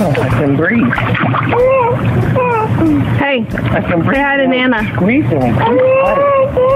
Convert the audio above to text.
Oh, I can breathe. Hey, I can breathe. say hi to Nana. squeezing.